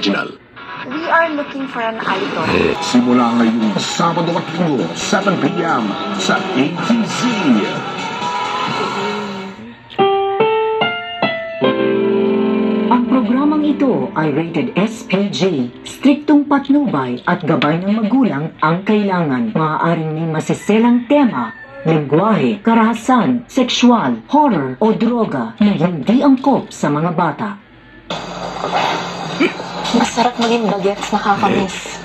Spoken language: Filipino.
Original. We are looking for an idol. Simula ngayong Sabado at Linggo, 7pm sa ATZ. Ang programang ito ay rated SPG, striktong patnubay at gabay ng magulang ang kailangan. Maaaring may masiselang tema, lingwahe, karahasan, sexual, horror o droga na hindi angkop sa mga bata. Masarap maging bagets, nakakamiss.